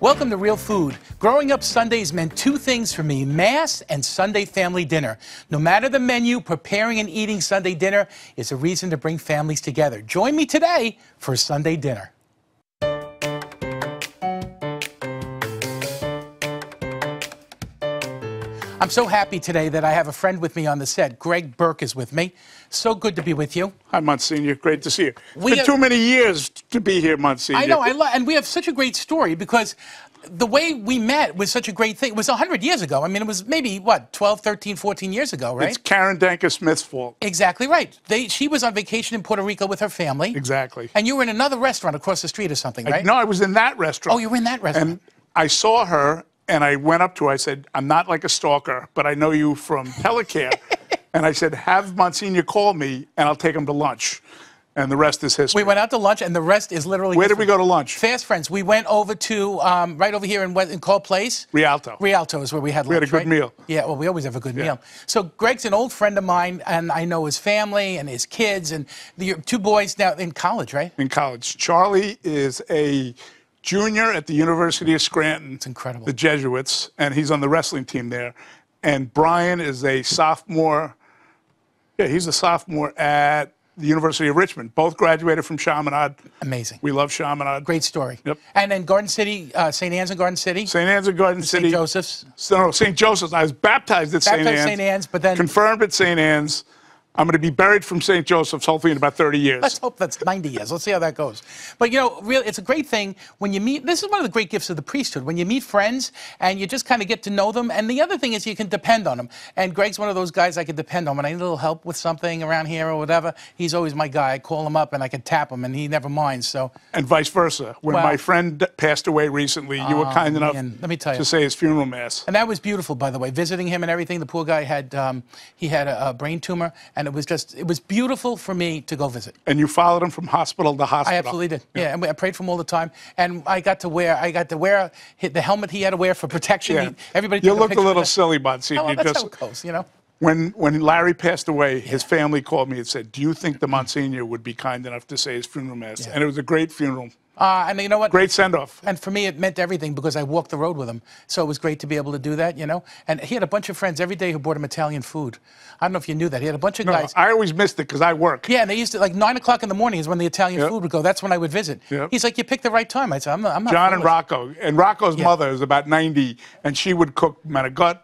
Welcome to Real Food. Growing up, Sundays meant two things for me Mass and Sunday family dinner. No matter the menu, preparing and eating Sunday dinner is a reason to bring families together. Join me today for Sunday dinner. I'm so happy today that I have a friend with me on the set. Greg Burke is with me. So good to be with you. Hi, Monsignor. Great to see you. It's We been have- too many years to be here, Monsignor. I know, I lo- and we have such a great story because the way we met was such a great thing. It was 100 years ago. I mean, it was maybe, what, 12, 13, 14 years ago, right? It's Karen Danker Smith's fault. Exactly right. They, she was on vacation in Puerto Rico with her family. Exactly. And you were in another restaurant across the street or something, right? No, I was in that restaurant. Oh, you were in that restaurant. And I saw her, and I went up to her. I said, I'm not like a stalker, but I know you from Telecare. and I said, have Monsignor call me, and I'll take him to lunch. And the rest is history. we went out to lunch, and the rest is literally. Where did we go to lunch? Fast Friends. We went over to um, right over here in, in Carle Place. Rialto. Rialto is where we had lunch. had a good right? meal. Yeah, well, we always have a good meal. So Greg's an old friend of mine, and I know his family and his kids, and the two boys now in college, right? in college. Charlie is a junior at the University of Scranton. It's incredible. The Jesuits, and he's on the wrestling team there. And Brian is a sophomore. Yeah, he's a sophomore at the University of Richmond. Both graduated from Chaminade. Amazing. We love Chaminade. Great story. Yep. And then Garden City, uh, St. Anne's and Garden City, St. Anne's and Garden City. St. Joseph's. No, St. Joseph's. I was baptized at St. Baptized Anne's. St. Anne's, but then- confirmed at St. Anne's. I'm going to be buried from St. Joseph's hopefully in about 30 years. Let's hope that's 90 years. Let's see how that goes. But you know, really, it's a great thing when you meet. This is one of the great gifts of the priesthood when you meet friends and you just kind of get to know them. And the other thing is you can depend on them. And Greg's one of those guys I can depend on when I need a little help with something around here or whatever. He's always my guy. I call him up and I can tap him, and he never minds. So and vice versa. When Wow. my friend passed away recently, you were kind enough man, let me tell you. to say his funeral mass. And that was beautiful, by the way. Visiting him and everything. The poor guy had um, he had a, a brain tumor, and it was just it was beautiful for me to go visit. And you followed him from hospital to hospital. I absolutely did. Yeah, and we- I prayed for him all the time, and I got to wear I got to wear the helmet he had to wear for protection. Yeah. He- everybody. You took a looked a little silly, Monsignor. Oh, well, You that's just- how it goes, you know. When when Larry passed away, his family called me and said, "Do you think the Monsignor would be kind enough to say his funeral mass?" And it was a great funeral, Uh, and you know what? great send off. And for me, it meant everything because I walked the road with him. So it was great to be able to do that, you know. And he had a bunch of friends every day who brought him Italian food. I don't know if you knew that. He had a bunch of guys. I always missed it because I work. Yeah, and they used to like nine o'clock in the morning is when the Italian Yep. food would go. That's when I would visit. Yep. He's like, you picked the right time. I said, I'm not. I'm not John and. Rocco, and Rocco's Yeah. mother is about 90, and she would cook manigut.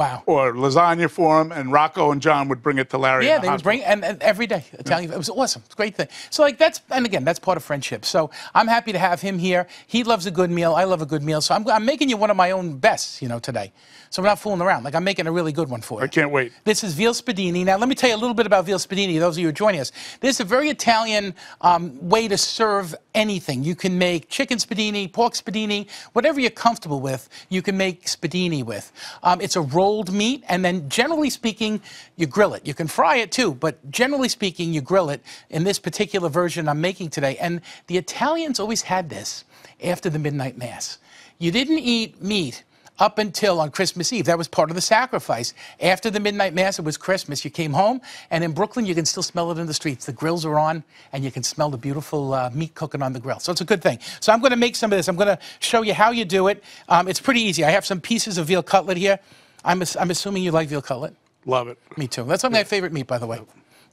Wow. Or lasagna for him, and Rocco and John would bring it to Larry. Yeah, the they would bring and, and every day Italian. It was awesome. It's a great thing. So like that's and again that's part of friendship. So I'm happy to have him here. He loves a good meal. I love a good meal. So I'm, I'm making you one of my own bests, you know, today. So we're not fooling around. Like I'm making a really good one for you. I can't wait. This is veal spadini. Now, let me tell you a little bit about veal spadini, those of you who are joining us. This is a very Italian um, way to serve anything. You can make chicken spadini, pork spadini, whatever you're comfortable with, you can make spadini with. Um, it's a rolled meat, and then generally speaking, you grill it. You can fry it too, but generally speaking, you grill it in this particular version I'm making today. And the Italians always had this after the midnight mass. You didn't eat meat up until on Christmas Eve. That was part of the sacrifice. After the midnight mass, it was Christmas. You came home, and in Brooklyn, you can still smell it in the streets. The grills are on, and you can smell the beautiful uh, meat cooking on the grill. So it's a good thing. So I'm going to make some of this. I'm going to show you how you do it. Um, it's pretty easy. I have some pieces of veal cutlet here. I'm, ass- I'm assuming you like veal cutlet. Love it. Me too. That's one of my favorite meat, by the way.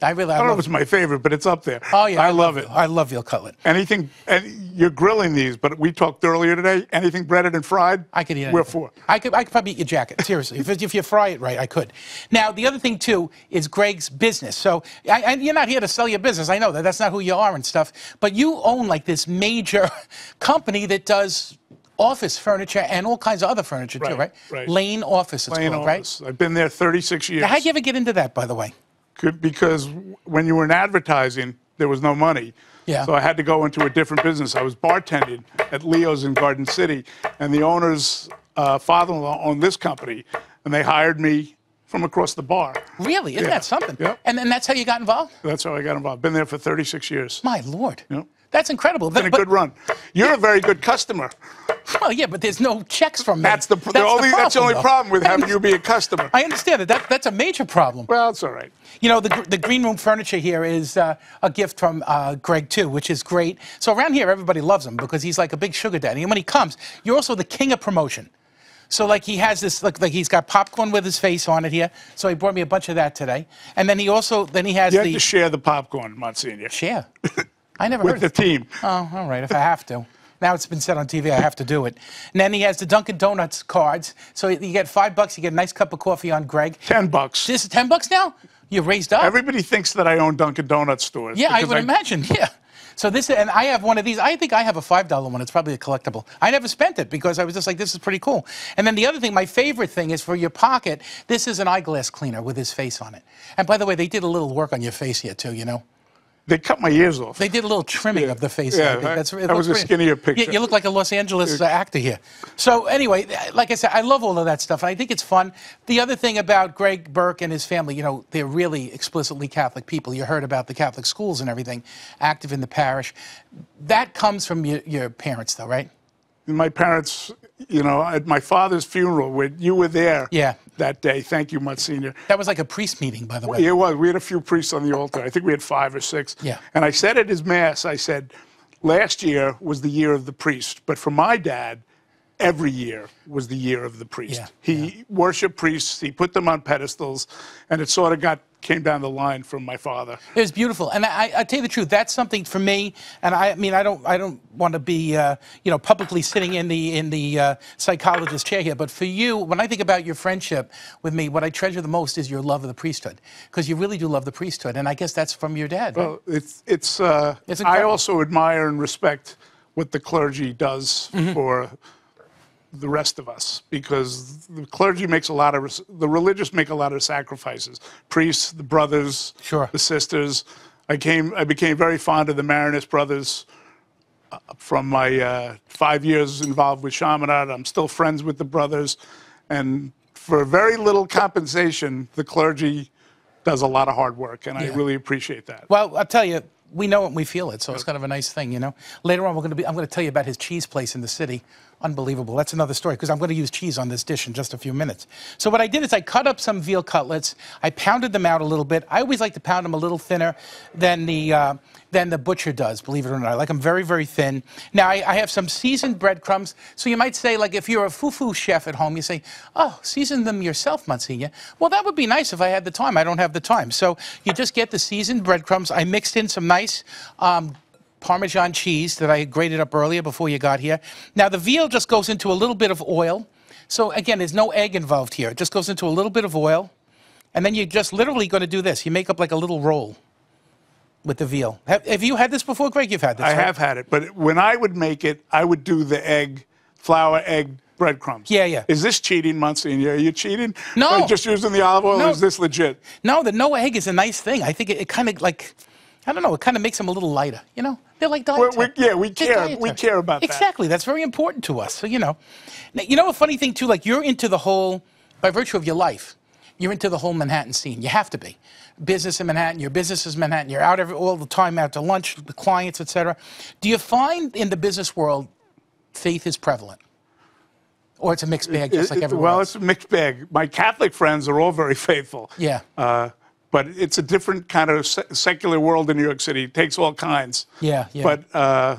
I really I I don't know love if it's my favorite, but it's up there. Oh yeah, I, love it. I love veal cutlet. Anything, and you're grilling these, but we talked earlier today. Anything breaded and fried, I could eat it. We're for. I could, I could probably eat your jacket. Seriously, if, if you fry it right, I could. Now, the other thing too is Greg's business. So, I, I, you're not here to sell your business. I know that. That's not who you are and stuff. But you own like this major company that does office furniture and all kinds of other furniture too, Right, right? right. Lane Office, it's Plain called, office. I've been there 36 years. right? How'd you ever get into that, by the way? Could- because when you were in advertising, there was no money. Yeah. So I had to go into a different business. I was bartending at Leo's in Garden City, and the owner's uh, father-in-law owned this company, and they hired me from across the bar. Really? Isn't Yeah. that something? Yep. And then that's how you got involved? That's how I got involved. Been there for 36 years. My lord. Yep. That's incredible. Been a good run. You're a very good customer. Well, yeah, but there's no checks from me. That's the, the only that's the only though. problem with having you be a customer. I understand that. that. That's a major problem. Well, it's all right. You know, the, the green room furniture here is uh, a gift from uh, Greg, too, which is great. So around here, everybody loves him because he's like a big sugar daddy. And when he comes, you're also the king of promotion. So, like, he has this, like, like he's got popcorn with his face on it here. So he brought me a bunch of that today. And then he also, then he has You the have to share the popcorn, Monsignor, share. I never with heard the team. Oh, all right, if I have to. Now it's been said on TV, I have to do it. And then he has the Dunkin' Donuts cards. So you get five bucks, you get a nice cup of coffee on Greg. Ten bucks. This is 10 bucks now? You raised up? Everybody thinks that I own Dunkin' Donuts stores. yeah, I would imagine, yeah. So this, and I have one of these. I think I have a $5 one. It's probably a collectible. I never spent it because I was just like, this is pretty cool. And then the other thing, my favorite thing is for your pocket, this is an eyeglass cleaner with his face on it. And by the way, they did a little work on your face here too, you know? They cut my ears off. They did a little trimming Yeah. of the face. Yeah, I That's, that was a skinnier You- picture. You, look like a Los Angeles uh, actor here. So anyway, like I said, I love all of that stuff. I think it's fun. The other thing about Greg Burke and his family, you know, they're really explicitly Catholic people. You heard about the Catholic schools and everything, active in the parish. That comes from your, your parents, though, right? my parents, you know, at my father's funeral, where you were there Yeah. that day. Thank you, Monsignor. That was like a priest meeting, by the way. It was. We had a few priests on the altar. I think we had five or six. Yeah. And I said at his mass, I said, last year was the year of the priest, but for my dad, every year was the year of the priest. Yeah, He worshiped priests. He put them on pedestals, and it sort of got came down the line from my father. It was beautiful, and I, I tell you the truth, that's something for me. And I, I mean, I don't, I don't want to be, uh, you know, publicly sitting in the in the uh, psychologist chair here. But for you, when I think about your friendship with me, what I treasure the most is your love of the priesthood, because you really do love the priesthood, and I guess that's from your dad. right? Well, it's it's. Uh, It's I also admire and respect what the clergy does Mm-hmm. for the rest of us because the clergy makes a lot of the religious make a lot of sacrifices. Priests, the brothers, Sure. the sisters. I came. I became very fond of the Marianist brothers uh, from my uh, five years involved with Chaminade. I'm still friends with the brothers, and for very little compensation, the clergy does a lot of hard work, and I really appreciate that. Well, I'll tell you, we know it and we feel it, so it's kind of a nice thing, you know. Later on, we're going to be. I'm going to tell you about his cheese place in the city. Unbelievable. That's another story because I'm going to use cheese on this dish in just a few minutes. So what I did is I cut up some veal cutlets. I pounded them out a little bit. I always like to pound them a little thinner than the uh, than the butcher does. Believe it or not, I like them very very thin. Now I, I have some seasoned breadcrumbs. So you might say, like, if you're a fufu chef at home, you say, "Oh, season them yourself, Monsignor." Well, that would be nice if I had the time. I don't have the time, so you just get the seasoned breadcrumbs. I mixed in some nice. Um, Parmesan cheese that I grated up earlier before you got here. Now, the veal just goes into a little bit of oil. So, again, there's no egg involved here. It just goes into a little bit of oil. And then you're just literally going to do this. You make up like a little roll with the veal. Have, have you had this before, Greg? You've had this. I right? have had it, but when I would make it, I would do the egg, flour, egg, breadcrumbs. Yeah, yeah. Is this cheating, Monsignor? Are you cheating? No. Or just using the olive oil? No. Is this legit? No, the no egg is a nice thing. I think it, it kind of like, I don't know, it kind of makes them a little lighter. You know, they're like We're- dietary. we- yeah, we They're care- we care about that. Exactly. That's very important to us. So you know, now, you know a funny thing too. Like you're into the whole, by virtue of your life, you're into the whole Manhattan scene. You have to be. Business in Manhattan. Your business is Manhattan. You're out every, all the time, out to lunch with clients, etc. Do you find in the business world, faith is prevalent, or it's a mixed bag, just like everywhere well, else? it's a mixed bag. My Catholic friends are all very faithful. Yeah. Uh, but it's a different kind of secular world in New York City. It takes all kinds. Yeah, yeah. But uh,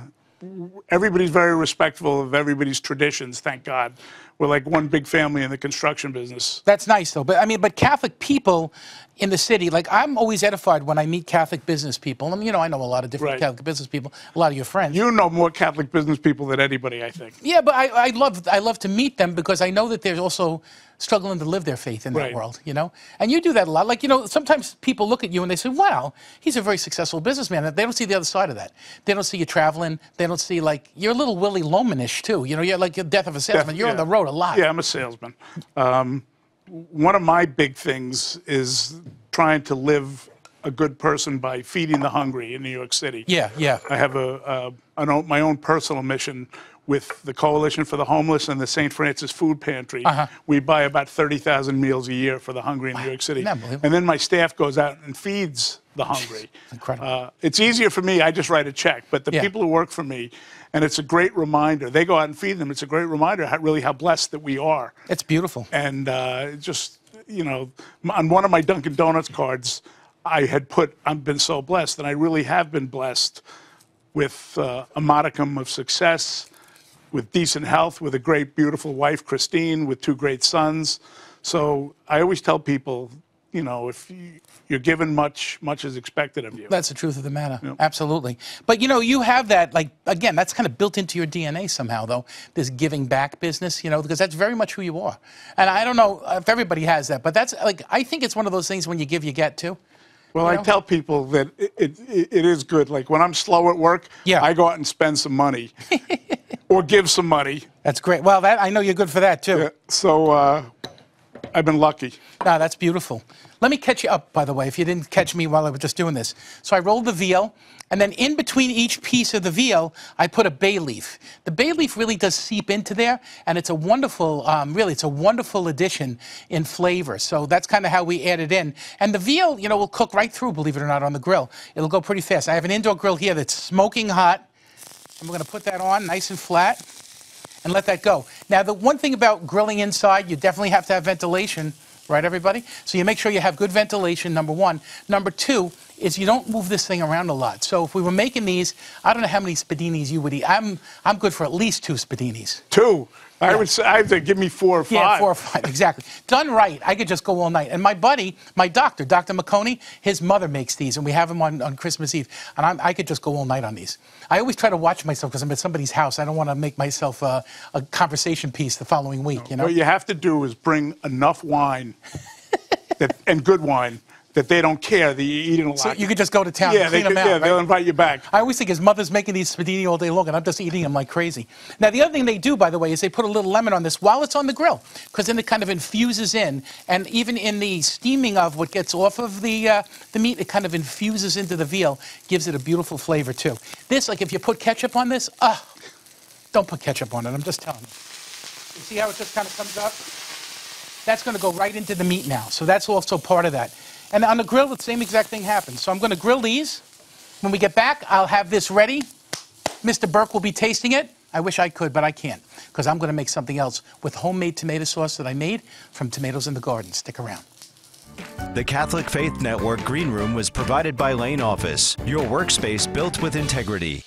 everybody's very respectful of everybody's traditions, thank God. We're like one big family in the construction business. That's nice, though. But I mean, but Catholic people in the city, like I'm always edified when I meet Catholic business people. And you know, I know a lot of different Right. Catholic business people, a lot of your friends. You know more Catholic business people than anybody, I think. yeah, but I, I love I love to meet them because I know that they're also struggling to live their faith in that Right. world. You know, and you do that a lot. Like you know, sometimes people look at you and they say, "Wow, he's a very successful businessman." They don't see the other side of that. They don't see you traveling. They don't see like you're a little Willie Lomanish too. You know, you're like a death of a salesman. You're on the road a lot. Yeah, I'm a salesman. Um, one of my big things is trying to live a good person by feeding the hungry in New York City. Yeah, yeah. I have a, a an my own personal mission with the Coalition for the Homeless and the St. Francis Food Pantry. Uh-huh. We buy about 30,000 meals a year for the hungry in New York City. And then my staff goes out and feeds the hungry. incredible. Uh, it's easier for me. I just write a check, but the Yeah. people who work for me, and it's a great reminder. They go out and feed them. It's a great reminder how, really how blessed that we are. It's beautiful. And uh, just you know, on one of my Dunkin' Donuts cards, I had put I've been so blessed, and I really have been blessed with uh, a modicum of success, with decent health, with a great, beautiful wife, Christine, with two great sons. So I always tell people, you know, if you, you're given much, much is expected of you. That's the truth of the matter. Absolutely. But you know, you have that, like, again, that's kind of built into your DNA somehow, though, this giving back business, you know, because that's very much who you are. And I don't know if everybody has that, but that's like, I think it's one of those things when you give, you get too. Well, you I tell people that it, it, it is good. Like when I'm slow at work, Yeah. I go out and spend some money or give some money. That's great. Well, that I know you're good for that too. Yeah, So uh, I've been lucky. No, that's beautiful. Let me catch you up, by the way, if you didn't catch me while I was just doing this. So I rolled the veal, and then in between each piece of the veal, I put a bay leaf. The bay leaf really does seep into there, and it's a wonderful, um, really, it's a wonderful addition in flavor. So that's kind of how we add it in. And the veal, you know, will cook right through, believe it or not, on the grill. It'll go pretty fast. I have an indoor grill here that's smoking hot, and we're going to put that on nice and flat and let that go. Now, the one thing about grilling inside, you definitely have to have ventilation, right, everybody? So you make sure you have good ventilation, number one. Number two is you don't move this thing around a lot. So if we were making these, I don't know how many spadinis you would eat. I'm, I'm good for at least two spadinis. Two. I would say I have to give me four or five. Yeah, four or five, exactly. Done right, I could just go all night. And my buddy, my doctor, Dr. McConey, his mother makes these, and we have them on, on Christmas Eve. And I'm, I could just go all night on these. I always try to watch myself because I'm at somebody's house. I don't want to make myself a, a conversation piece the following week, you know? What you have to do is bring enough wine that, and good wine that they don't care that you're eating a lot. So you could just go to town yeah, and they clean them could- out, yeah, right? they'll invite you back. I always think his mother's making these spadini all day long, and I'm just eating them like crazy. Now, the other thing they do, by the way, is they put a little lemon on this while it's on the grill, because then it kind of infuses in, and even in the steaming of what gets off of the uh, the meat, it kind of infuses into the veal, gives it a beautiful flavor too. This, like if you put ketchup on this, ah, don't put ketchup on it. I'm just telling you. You see how it just kind of comes up? That's going to go right into the meat now. So that's also part of that. And on the grill, the same exact thing happens. So I'm going to grill these. When we get back, I'll have this ready. Mr. Burke will be tasting it. I wish I could, but I can't because I'm going to make something else with homemade tomato sauce that I made from tomatoes in the garden. Stick around. The Catholic Faith Network Green Room was provided by Lane Office, your workspace built with integrity.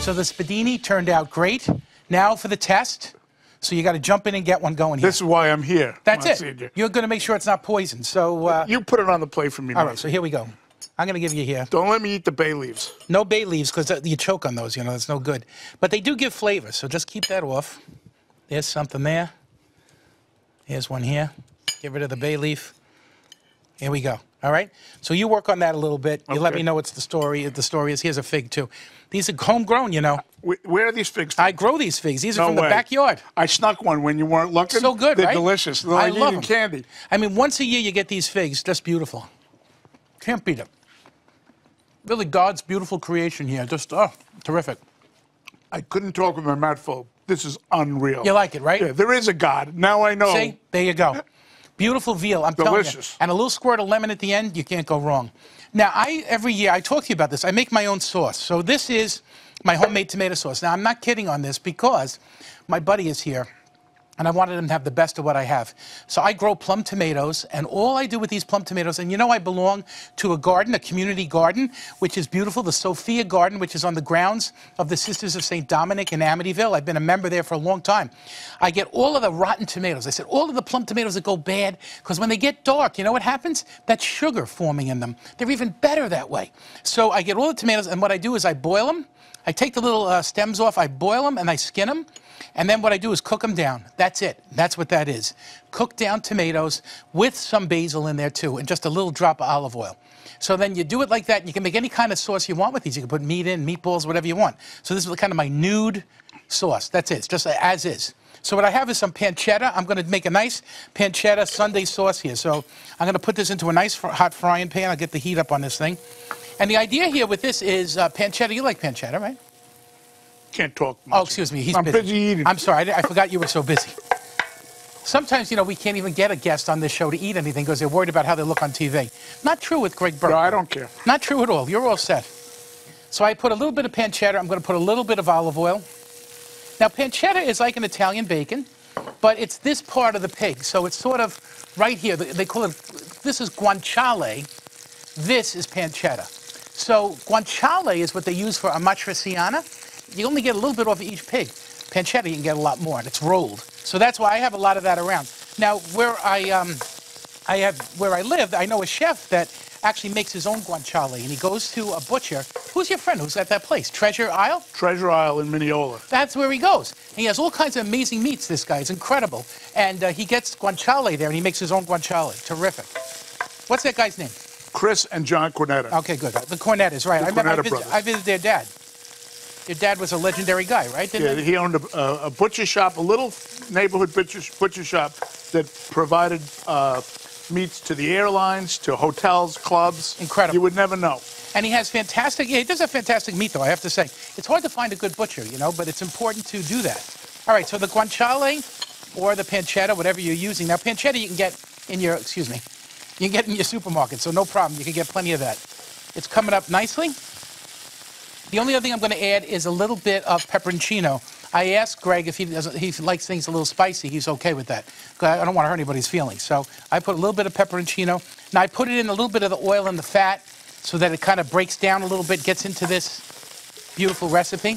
So the spadini turned out great. Now for the test. So you got to jump in and get one going here. This is why I'm here. That's it. You're going to make sure it's not poison. So, uh, You put it on the plate for me. all right. So here we go. I'm going to give you here. Don't let me eat the bay leaves. No bay leaves because you choke on those, you know, it's no good. But they do give flavor, so just keep that off. There's something there. Here's one here. Get rid of the bay leaf. Here we go. All right? So you work on that a little bit. You let me know what's the story. The story is here's a fig, too. These are homegrown, you know. Where are these figs? I grow these figs. These are No from the way. backyard. I snuck one when you weren't looking. So good, They're right? delicious. They're I like love them. candy. I mean, once a year you get these figs, just beautiful. Can't beat them. Really, God's beautiful creation here. Just, oh, terrific. I couldn't talk with my mouth full. This is unreal. You like it, right? Yeah, there is a God. Now I know. See, there you go. Beautiful veal, I'm telling you. And a little squirt of lemon at the end, you can't go wrong. Now, I every year I talk to you about this. I make my own sauce. So this is my homemade tomato sauce. Now, I'm not kidding on this because my buddy is here. And I wanted them to have the best of what I have. So I grow plum tomatoes, and all I do with these plum tomatoes, and you know I belong to a garden, a community garden, which is beautiful, the Sophia Garden, which is on the grounds of the Sisters of St. Dominic in Amityville. I've been a member there for a long time. I get all of the rotten tomatoes. I said, all of the plum tomatoes that go bad, because when they get dark, you know what happens? That's sugar forming in them. They're even better that way. So I get all the tomatoes, and what I do is I boil them. I take the little uh, stems off, I boil them, and I skin them. And then what I do is cook them down. That's it. That's what that is. Cook down tomatoes with some basil in there too, and just a little drop of olive oil. So then you do it like that. and You can make any kind of sauce you want with these. You can put meat in, meatballs, whatever you want. So this is kind of my nude sauce. That's it. It's just as is. So what I have is some pancetta. I'm going to make a nice pancetta Sunday sauce here. So I'm going to put this into a nice hot frying pan. I'll get the heat up on this thing. And the idea here with this is uh, pancetta. You like pancetta, right? Can't talk. Oh, excuse me. He's I'm busy. busy eating. I'm sorry. I, I forgot you were so busy. Sometimes, you know, we can't even get a guest on this show to eat anything because they're worried about how they look on TV. Not true with Greg Burke. No, I don't care. Not true at all. You're all set. So I put a little bit of pancetta. I'm going to put a little bit of olive oil. Now, pancetta is like an Italian bacon, but it's this part of the pig. So it's sort of right here. They they call it, this is guanciale. This is pancetta. So guanciale is what they use for amatriciana. You only get a little bit off of each pig. Pancetta, you can get a lot more, and it's rolled. So that's why I have a lot of that around. Now, where I, um, I have, where I live, I know a chef that actually makes his own guanciale, and he goes to a butcher. Who's your friend? Who's at that place? Treasure Isle? Treasure Isle in Mineola. That's where he goes. He has all kinds of amazing meats, this guy. It's incredible. And uh, he gets guanciale there, and he makes his own guanciale. Terrific. What's that guy's name? Chris and John Cornetta. Okay, good. The Cornettas, right. The I, met, I, Cornetta visited. I visited their dad. Your dad was a legendary guy, right? Didn't Yeah, he? owned a, a, a butcher shop, a little neighborhood butcher, butcher shop that provided uh, meats to the airlines, to hotels, clubs. Incredible. You would never know. And he has fantastic, yeah, he does have fantastic meat, though, I have to say. It's hard to find a good butcher, you know, but it's important to do that. All right, so the guanciale or the pancetta, whatever you're using. Now, pancetta you can get in your, excuse me, you can get in your supermarket, so no problem. You can get plenty of that. It's coming up nicely. The only other thing I'm going to add is a little bit of pepperoncino. I asked Greg if he doesn't, he likes things a little spicy. He's okay with that. I don't want to hurt anybody's feelings. So I put a little bit of pepperoncino. Now I put it in a little bit of the oil and the fat so that it kind of breaks down a little bit, gets into this beautiful recipe.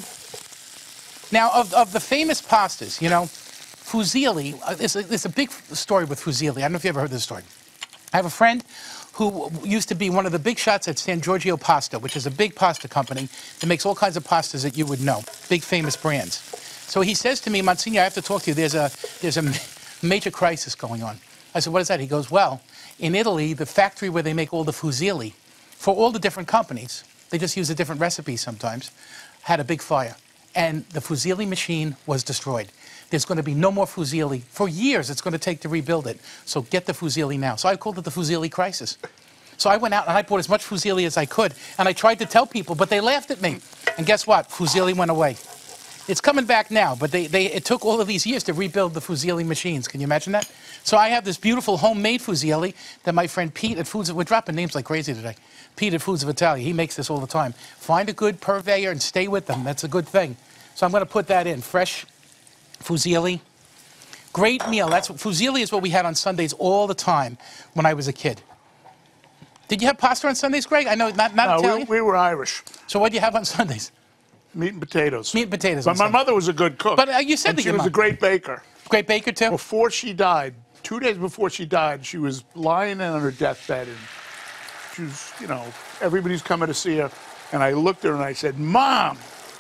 Now, of, of the famous pastas, you know, fusilli, uh, there's, a, there's a big story with fusilli. I don't know if you ever heard this story. I have a friend who used to be one of the big shots at San Giorgio Pasta, which is a big pasta company that makes all kinds of pastas that you would know, big famous brands. So he says to me, Monsignor, I have to talk to you. There's a, there's a major crisis going on. I said, what is that? He goes, well, in Italy, the factory where they make all the fusilli, for all the different companies, they just use a different recipe sometimes, had a big fire. And the fusilli machine was destroyed. There's going to be no more fusilli. For years, it's going to take to rebuild it. So get the fusilli now. So I called it the fusilli crisis. So I went out and I bought as much fusilli as I could. And I tried to tell people, but they laughed at me. And guess what? Fusilli went away. It's coming back now, but they, they, it took all of these years to rebuild the fusilli machines. Can you imagine that? So I have this beautiful homemade fusilli that my friend Pete at Foods, we're dropping names like crazy today. Pete at Foods of Italia, he makes this all the time. Find a good purveyor and stay with them. That's a good thing. So I'm going to put that in. Fresh fusilli. Great meal. That's what, fusilli is what we had on Sundays all the time when I was a kid. Did you have pasta on Sundays, Greg? I know not, not No, we, Italian. we were Irish. so what do you have on Sundays? Meat and potatoes. Meat and potatoes But my mother was a good cook. But, uh, you said that she was mom- a great baker. Great baker too. Before she died, two days before she died, she was lying on her deathbed, and she was, you know, everybody's coming to see her. And I looked at her and I said, "Mom,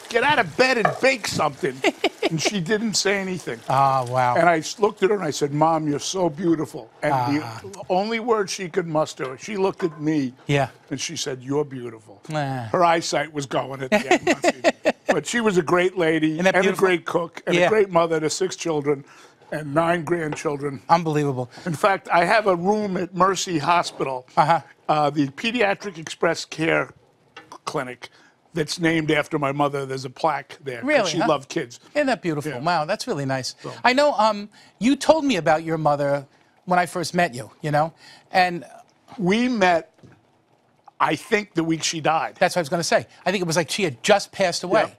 get out of bed and bake something." and she didn't say anything. Ah, wow. And I looked at her and I said, "Mom, you're so beautiful." And Ah. the only word she could muster, she looked at me. Yeah. And she said, "You're beautiful." Ah. Her eyesight was going at the end. But she was a great lady and a great cook and Yeah. a great mother to six children and nine grandchildren. Unbelievable. In fact, I have a room at Mercy Hospital, Uh-huh. uh, the Pediatric Express Care Clinic, that's named after my mother. There's a plaque there. Really, She huh? loved kids. Isn't that beautiful? Yeah. Wow, that's really nice. I know um, you told me about your mother when I first met you, you know? And We met, I think, the week she died. that's what I was going to say. I think it was like she had just passed away. Yeah.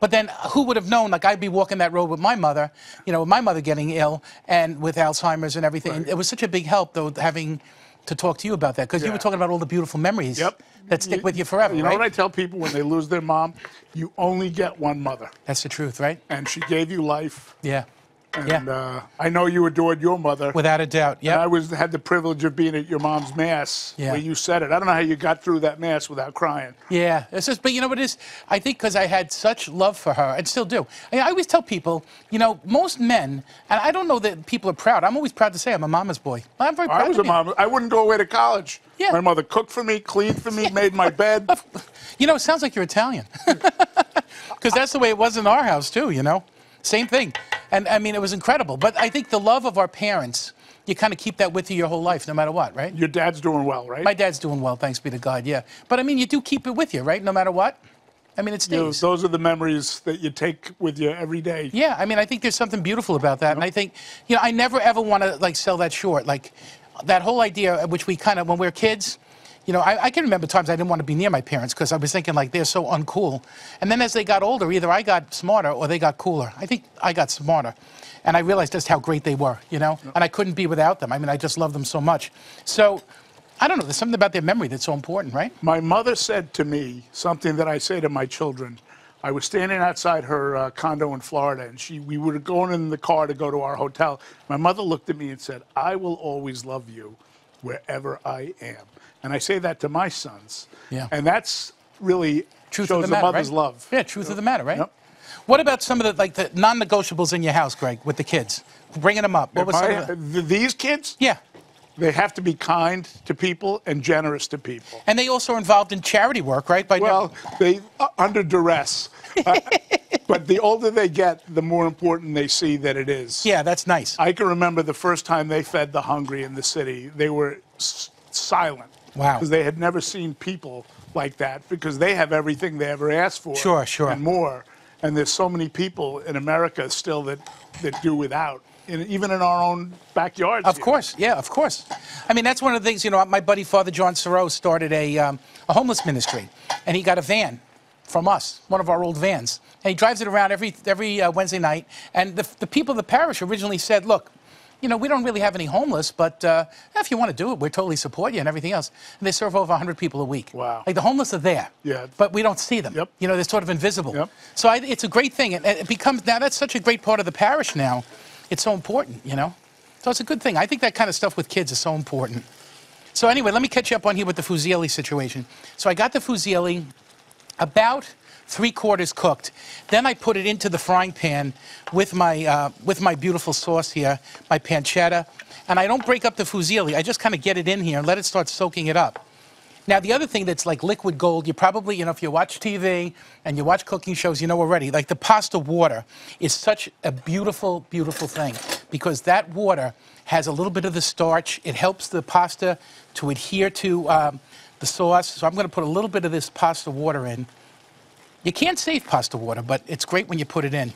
But then who would have known? Like I'd be walking that road with my mother, you know, with my mother getting ill and with Alzheimer's and everything. And it was such a big help, though, having to talk to you about that because you were talking about all the beautiful memories Yep. that stick with you forever, You know right? what I tell people when they lose their mom? You only get one mother, That's the truth, right? and she gave you life. Yeah. And yeah. uh, I know you adored your mother. Without a doubt. Yeah. I was had the privilege of being at your mom's mass Yeah. where you said it. I don't know how you got through that mass without crying. Yeah, it's just, but you know what it is? I think because I had such love for her, and still do. I, I always tell people, you know, most men, and I don't know that people are proud. I'm always proud to say I'm a mama's boy. I'm very proud. I was a mom. I wouldn't go away to college. Yeah. My mother cooked for me, cleaned for me, made my bed. You know, it sounds like you're Italian. Because that's the way it was in our house too. You know, same thing. And I mean, it was incredible. But I think the love of our parents, you kind of keep that with you your whole life, no matter what, right? Your dad's doing well, right? My dad's doing well, thanks be to God. Yeah. But I mean, you do keep it with you, right? No matter what. I mean, it You know, those are the memories that you take with you every day. Yeah, I mean, I think there's something beautiful about that, and I think, you know, I never ever want to like sell that short. Like that whole idea, which we kind of when we're kids, you know, I, I can remember times I didn't want to be near my parents because I was thinking like they're so uncool. And then as they got older, either I got smarter or they got cooler. I think I got smarter, and I realized just how great they were, you know, and I couldn't be without them. I mean, I just love them so much. So. I don't know. There's something about their memory that's so important, right? My mother said to me something that I say to my children. I was standing outside her uh, condo in Florida, and she we were going in the car to go to our hotel. My mother looked at me and said, "I will always love you wherever I am." And I say that to my sons. Yeah. And that's really Truth shows of the matter, mother's right? love. Yeah, truth of the matter, right? Yep. What about some of the like the non-negotiables in your house, Greg, with the kids? Bringing them up. What was some My- of the, these kids, yeah, they have to be kind to people and generous to people. and they also are involved in charity work, right? By Well, they uh, under duress. Uh, but the older they get, the more important they see that it is. yeah, that's nice. I can remember the first time they fed the hungry in the city. They were s- silent. Wow. Because they had never seen people like that because they have everything they ever asked for. Sure, sure. And more. And there's so many people in America still that, that do without, in, even in our own backyards. Of here. course, yeah, of course. I mean, that's one of the things. You know, my buddy Father John Thoreau started a um, a homeless ministry, and he got a van from us, one of our old vans, and he drives it around every every uh, Wednesday night. And the the people of the parish originally said, "Look." You know, we don't really have any homeless, but uh, if you want to do it, we totally support you and everything else. And they serve over 100 people a week. Wow. Like the homeless are there, Yeah. but we don't see them. Yep. You know, they're sort of invisible. Yep. So I, it's a great thing, and it becomes now that's such a great part of the parish now. It's so important, you know. So it's a good thing. I think that kind of stuff with kids is so important. So anyway, let me catch you up on here with the fusilli situation. So I got the fusilli about three quarters cooked. Then I put it into the frying pan with my uh, with my beautiful sauce here, my pancetta, and I don't break up the fusilli. I just kind of get it in here and let it start soaking it up. Now, the other thing that's like liquid gold, you probably, you know, if you watch TV and you watch cooking shows, you know already, like the pasta water is such a beautiful, beautiful thing because that water has a little bit of the starch. It helps the pasta to adhere to um, the sauce. So I'm going to put a little bit of this pasta water in. You can't save pasta water, but it's great when you put it in.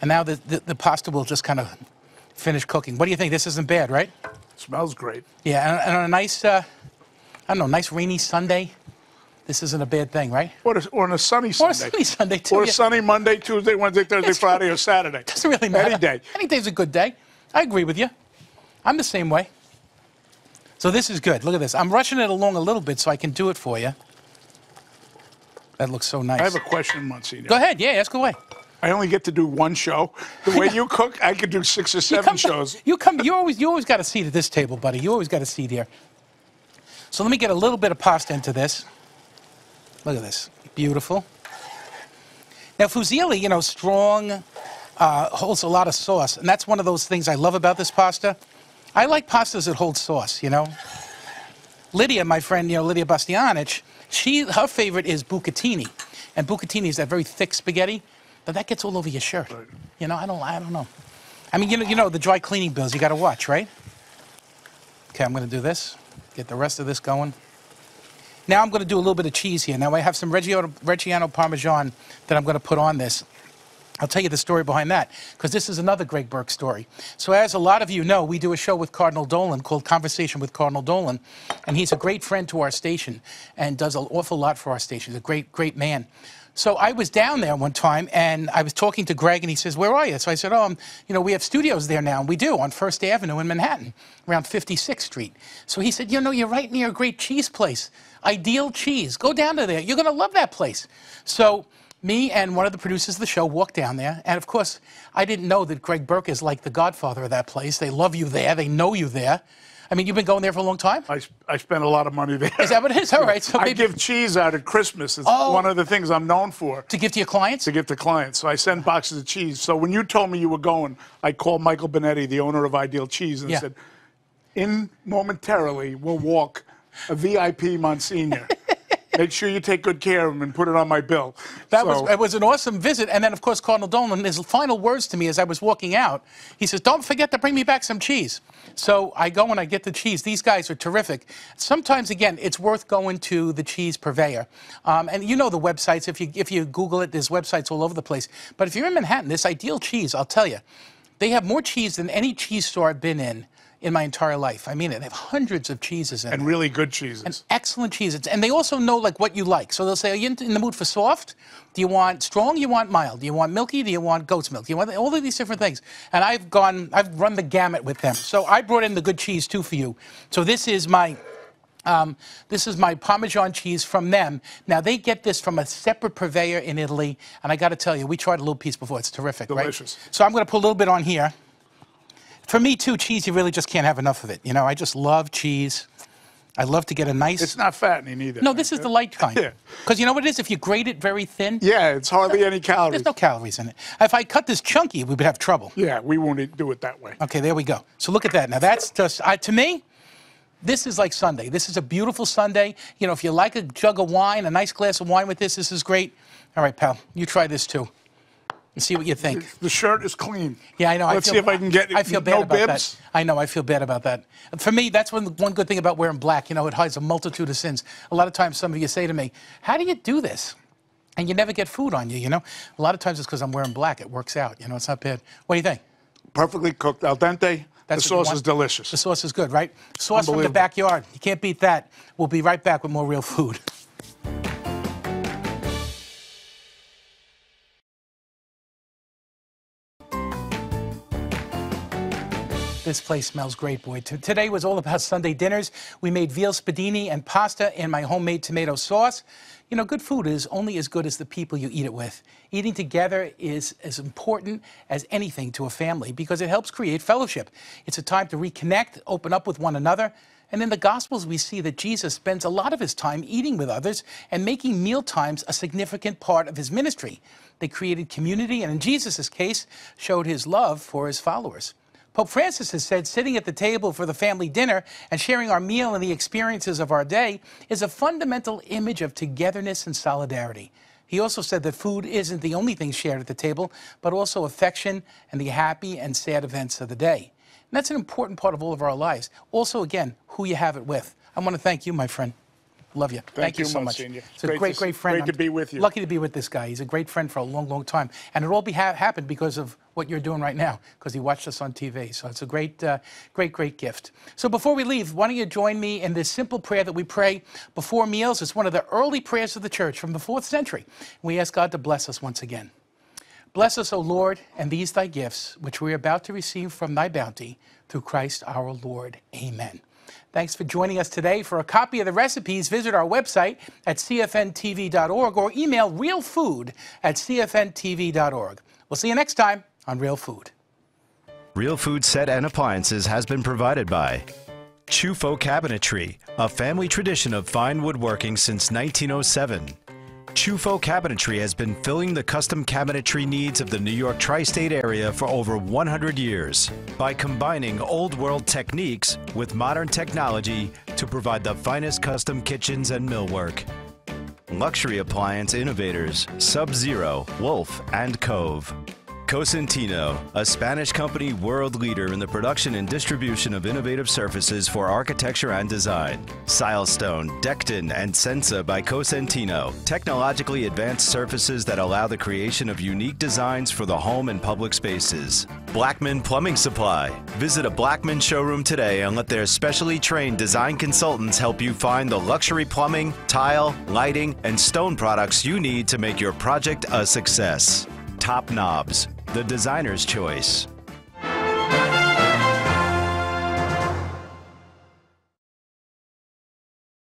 And now the, the, the pasta will just kind of finish cooking. What do you think? This isn't bad, right? It Smells great. Yeah, and, and on a nice, uh, I don't know, nice rainy Sunday, this isn't a bad thing, right? Or, a, or on a sunny Sunday. Or a sunny Sunday, too. Or a yeah. sunny Monday, Tuesday, Wednesday, Thursday, Friday, or Saturday. Doesn't really matter. Any day. Any day's a good day. I agree with you. I'm the same way. So this is good. Look at this. I'm rushing it along a little bit so I can do it for you. That looks so nice. I have a question, Monsignor. Go ahead. Yeah, ask away. I only get to do one show. The way you cook, I could do six or You seven come, shows. You come. You always. You always got a seat at this table, buddy. You always got a seat here. So let me get a little bit of pasta into this. Look at this. Beautiful. Now fusilli, you know, strong, uh, holds a lot of sauce, and that's one of those things I love about this pasta. I like pastas that hold sauce. You know. Lydia, my friend, you know, Lydia Bastianich, she her favorite is bucatini, and bucatini is that very thick spaghetti, but that gets all over your shirt. You know, I don't, I don't know. I mean, you know, you know the dry cleaning bills you got to watch, right? Okay, I'm going to do this. Get the rest of this going. Now I'm going to do a little bit of cheese here. Now I have some Reggiano, Reggiano Parmesan that I'm going to put on this. I'll tell you the story behind that because this is another Greg Burke story. So, as a lot of you know, we do a show with Cardinal Dolan called Conversation with Cardinal Dolan, and he's a great friend to our station and does an awful lot for our station. He's a great, great man. So I was down there one time and I was talking to Greg and he says, "Where are you?" So I said, "Oh, I'm, you know, we have studios there now, and we do on First Avenue in Manhattan, around 56th Street." So he said, "You know, you're right near a great cheese place, Ideal Cheese. Go down to there. You're going to love that place." So me and one of the producers of the show walked down there, and of course, I didn't know that Greg Burke is like the godfather of that place. They love you there. They know you there. I mean, you've been going there for a long time. I, I spend a lot of money there. Is that what it is? All right. So I maybe give cheese out at Christmas. It's Oh. one of the things I'm known for to give to your clients. to give to clients. So I send boxes of cheese. So when you told me you were going, I called Michael Benetti, the owner of Ideal Cheese, and Yeah. said, in momentarily, we'll walk a VIP Monsignor. Make sure you take good care of them and put it on my bill. That So- was it was an awesome visit, and then of course Cardinal Dolan. His final words to me as I was walking out, he says, "Don't forget to bring me back some cheese." So I go and I get the cheese. These guys are terrific. Sometimes again, it's worth going to the cheese purveyor, um, and you know the websites. If you if you Google it, there's websites all over the place. But if you're in Manhattan, this Ideal Cheese, I'll tell you, they have more cheese than any cheese store I've been in in my entire life. I mean it. They have hundreds of cheeses in and there really good cheeses. And excellent cheeses. And they also know like what you like. So they'll say, are you in the mood for soft? Do you want strong? You want mild? Do you want milky? Do you want goat's milk? Do you want all of these different things? And I've gone, I've run the gamut with them. So I brought in the good cheese too for you. So this is my. Um, this is my Parmesan cheese from them. Now they get this from a separate purveyor in Italy, and I got to tell you, we tried a little piece before. It's terrific, Delicious. right? So I'm going to put a little bit on here. For me too, cheese you really just can't have enough of it. You know, I just love cheese. I love to get a nice. It's not fattening either. No, this is the light kind. Yeah. Because you know what it is? If you grate it very thin, Yeah, it's hardly any calories. there's no calories in it. If I cut this chunky, we would have trouble. Yeah, we won't do it that way. Okay, there we go. So look at that. Now that's just, I to me, this is like Sunday. This is a beautiful Sunday. You know, if you like a jug of wine, a nice glass of wine with this, this is great. All right, pal, you try this too. And see what you think. The shirt is clean. Yeah, I know. Let's I feel, see if I can get I feel bad no about bibs. that. I know. I feel bad about that. For me, that's one one good thing about wearing black. You know, it hides a multitude of sins. A lot of times, some of you say to me, "How do you do this?" And you never get food on you. You know, a lot of times it's because I'm wearing black. It works out. You know, it's not bad. What do you think? Perfectly cooked al dente. That's the sauce is delicious. The sauce is good, right? Sauce from the backyard. You can't beat that. We'll be right back with more real food. This place smells great, boy. Today was all about Sunday dinners. We made veal spadini and pasta in my homemade tomato sauce. You know, good food is only as good as the people you eat it with. Eating together is as important as anything to a family because it helps create fellowship. It's a time to reconnect, open up with one another. And in the Gospels, we see that Jesus spends a lot of his time eating with others and making meal times a significant part of his ministry. They created community, and in Jesus' case, showed his love for his followers. Pope Francis has said sitting at the table for the family dinner and sharing our meal and the experiences of our day is a fundamental image of togetherness and solidarity. He also said that food isn't the only thing shared at the table, but also affection and the happy and sad events of the day. And that's an important part of all of our lives. Also, again, who you have it with. I want to thank you, my friend. Love you. Thank, you, so much. Monsignor. It's a Great great, to- great friend. great to be with you. Lucky to be with this guy. He's a great friend for a long, long time. And it all be ha- happened because of what you're doing right now, because he watched us on TV. So it's a great, uh, great, great gift. So before we leave, why don't you join me in this simple prayer that we pray before meals? It's one of the early prayers of the church from the fourth century. We ask God to bless us once again. Bless us, O Lord, and these thy gifts, which we are about to receive from thy bounty, through Christ our Lord. Amen. Thanks for joining us today. For a copy of the recipes, visit our website at cfntv.org or email realfood at cfntv.org. We'll see you next time on Real Food. Real food set and appliances has been provided by Ciuffo Cabinetry, a family tradition of fine woodworking since 1907. Ciuffo Cabinetry has been filling the custom cabinetry needs of the New York tri state area for over 100 years by combining old world techniques with modern technology to provide the finest custom kitchens and millwork. Luxury appliance innovators Sub Zero, Wolf, and Cove. Cosentino, a Spanish company world leader in the production and distribution of innovative surfaces for architecture and design. Silestone, Dekton, and Sensa by Cosentino, technologically advanced surfaces that allow the creation of unique designs for the home and public spaces. Blackman Plumbing Supply. Visit a Blackman showroom today and let their specially trained design consultants help you find the luxury plumbing, tile, lighting, and stone products you need to make your project a success. Top Knobs, the designer's choice.